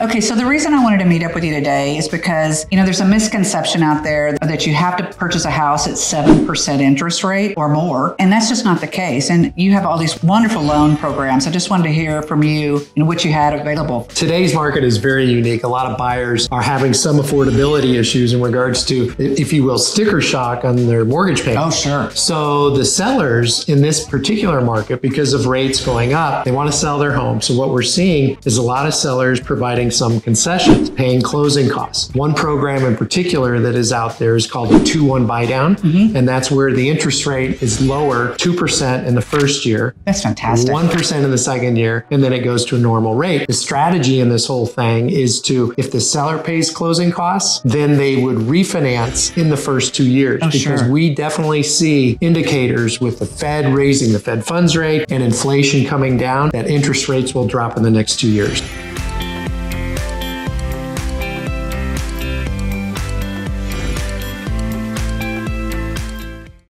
Okay, so the reason I wanted to meet up with you today is because, you know, there's a misconception out there that you have to purchase a house at 7% interest rate or more, and that's just not the case. And you have all these wonderful loan programs. I just wanted to hear from you, and what you had available. Today's market is very unique. A lot of buyers are having some affordability issues in regards to, if you will, sticker shock on their mortgage payment. Oh, sure. So the sellers in this particular market, because of rates going up, they want to sell their home. So what we're seeing is a lot of sellers providing some concessions, paying closing costs. One program in particular that is out there is called a 2-1 buy down. Mm-hmm. And that's where the interest rate is lower, 2% in the first year. That's fantastic. 1% in the second year, and then it goes to a normal rate. The strategy in this whole thing is to, if the seller pays closing costs, then they would refinance in the first two years Oh, because sure. we definitely see indicators with the Fed raising the Fed funds rate and inflation coming down that interest rates will drop in the next two years.